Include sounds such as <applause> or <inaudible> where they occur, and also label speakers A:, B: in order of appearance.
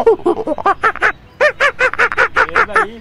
A: <laughs> भाई।